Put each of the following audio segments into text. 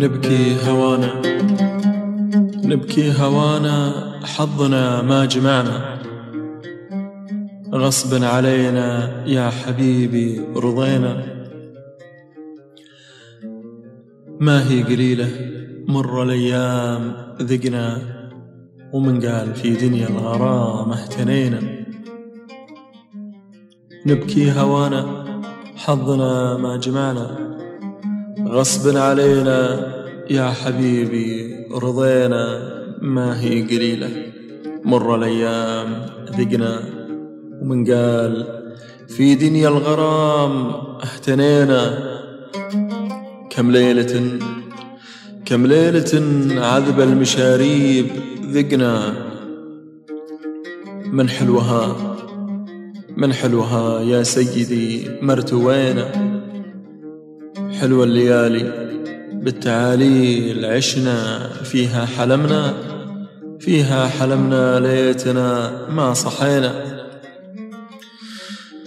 نبكي هوانا نبكي هوانا حظنا ما جمعنا. غصب علينا يا حبيبي رضينا. ما هي قليلة مر الأيام ذقنا. ومن قال في دنيا الغرام اهتنينا. نبكي هوانا حظنا ما جمعنا. غصب علينا يا حبيبي رضينا. ما هي قليلة مر الأيام ذقنا. ومن قال في دنيا الغرام اهتنينا. كم ليلة كم ليلة عذب المشاريب ذقنا. من حلوها؟ من حلوها يا سيدي؟ مرتوينا حلوة الليالي بالتعاليل عشنا. فيها حلمنا فيها حلمنا ليتنا ما صحينا.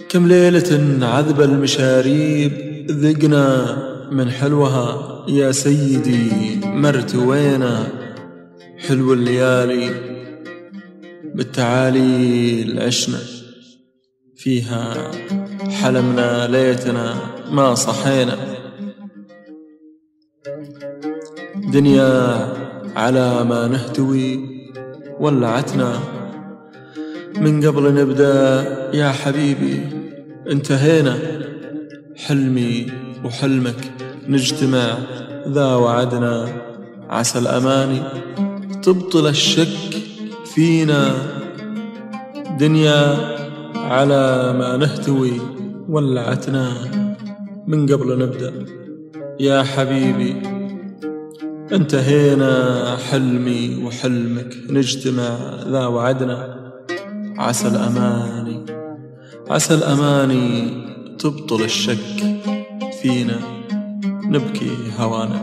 كم ليلة عذب المشاريب ذقنا. من حلوها يا سيدي مرتوينا حلو الليالي. بالتعاليل عشنا فيها حلمنا ليتنا ما صحينا. دنيا على ما نهتوي ولعتنا. من قبل نبدأ يا حبيبي انتهينا. حلمي وحلمك. نجتمع ذا وعدنا. عسى الأماني تبطل الشك فينا. دنيا على ما نهتوي ولعتنا. من قبل نبدأ. يا حبيبي انتهينا حلمي وحلمك. نجتمع ذا وعدنا. عسى الأماني عسى الأماني تبطل الشك فينا. نبکی هەوانە.